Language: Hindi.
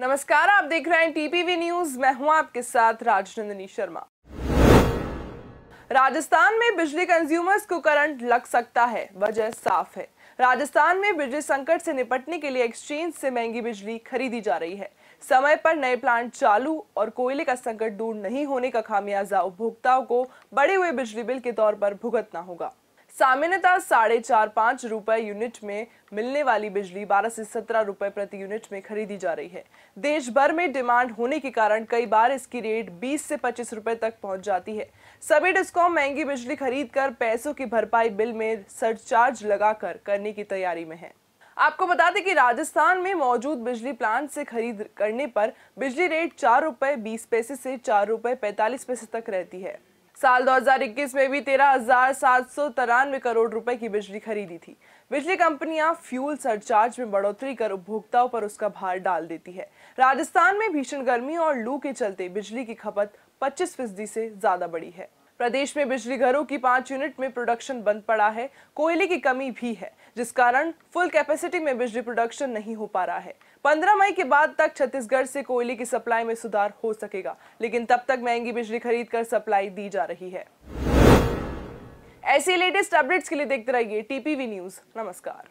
नमस्कार, आप देख रहे हैं टीपीवी न्यूज़। मैं हूँ आपके साथ राजनंदिनी शर्मा। राजस्थान में बिजली कंज्यूमर्स को करंट लग सकता है, वजह साफ़ है। राजस्थान में बिजली संकट से निपटने के लिए एक्सचेंज से महँगी बिजली खरीदी जा रही है। समय पर नए प्लांट चालू और कोयले का संकट दूर नहीं होने का खामियाजा उपभोक्ताओं को बढ़े हुए बिजली बिल के तौर पर भुगतना होगा। सामान्यतः साढ़े चार पाँच रुपए यूनिट में मिलने वाली बिजली 12 से 17 रुपए प्रति यूनिट में खरीदी जा रही है। देश भर में डिमांड होने के कारण कई बार इसकी रेट 20 से 25 रुपए तक पहुँच जाती है। सभी डिस्कॉम महँगी बिजली खरीद कर पैसों की भरपाई बिल में सरचार्ज लगाकर करने की तैयारी में है। आपको बता दें कि राजस्थान में मौजूद बिजली प्लांट से खरीद करने पर बिजली रेट चार रुपए बीस पैसे से चार रुपए पैतालीस पैसे तक रहती है। साल 2021 में भी तेरह हज़ार सात सौ तिरानवे करोड़ रुपए की बिजली खरीदी थी। बिजली कंपनियाँ फ्यूल सरचार्ज में बढ़ोतरी कर उपभोक्ताओं पर उसका भार डाल देती है। राजस्थान में भीषण गर्मी और लू के चलते बिजली की खपत 25 फ़ीसदी से ज़्यादा बढ़ी है। प्रदेश में बिजली घरों की पाँच यूनिट में प्रोडक्शन बंद पड़ा है। कोयले की कमी भी है। जिस कारण फुल कैपेसिटी में बिजली प्रोडक्शन नहीं हो पा रहा है। 15 मई के बाद तक छत्तीसगढ़ से कोयले की सप्लाई में सुधार हो सकेगा, लेकिन तब तक महँगी बिजली खरीद कर सप्लाई दी जा रही है। ऐसी लेटेस्ट अपडेट्स के लिए देखते रहिए टीपीवी न्यूज़ नमस्कार।